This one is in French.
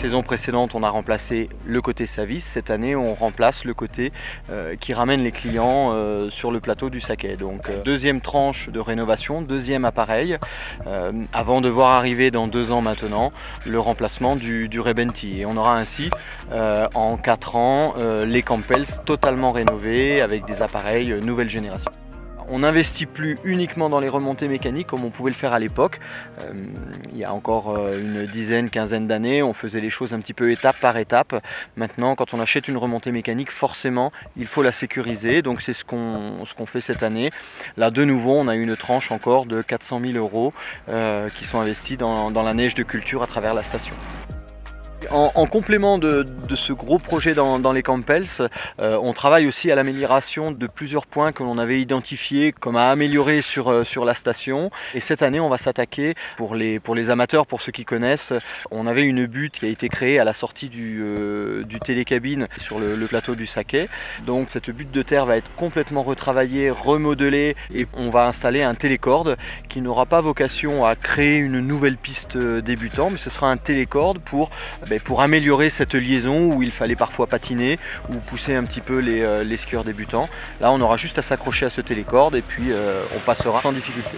saison précédente, on a remplacé le côté Savis. Cette année, on remplace le côté euh, qui ramène les clients euh, sur le plateau du Saquet. Donc, euh, deuxième tranche de rénovation, deuxième appareil, avant de voir arriver dans deux ans maintenant le remplacement du, du Rebenti. Et on aura ainsi en quatre ans les Campbells totalement rénovés avec des appareils nouvelle génération. On n'investit plus uniquement dans les remontées mécaniques comme on pouvait le faire à l'époque. Euh, il y a encore euh, une dizaine, quinzaine d'années, on faisait les choses un petit peu étape par étape. Maintenant, quand on achète une remontée mécanique, forcément, il faut la sécuriser. Donc c'est ce qu'on fait cette année. Là, de nouveau, on a une tranche encore de 400 000 euros euh, qui sont investis dans la neige de culture à travers la station. En, complément de, ce gros projet dans, les Campels, euh, on travaille aussi à l'amélioration de plusieurs points que l'on avait identifiés comme à améliorer sur, euh, la station. Et cette année, on va s'attaquer, pour les, amateurs, pour ceux qui connaissent, on avait une butte qui a été créée à la sortie du, euh, télécabine sur le, plateau du Saquet. Donc cette butte de terre va être complètement retravaillée, remodelée et on va installer un télécorde qui n'aura pas vocation à créer une nouvelle piste débutant, mais ce sera un télécorde pour ben, pour améliorer cette liaison où il fallait parfois patiner ou pousser un petit peu les, euh, skieurs débutants. Là on aura juste à s'accrocher à ce télécorde et puis euh, on passera sans difficulté.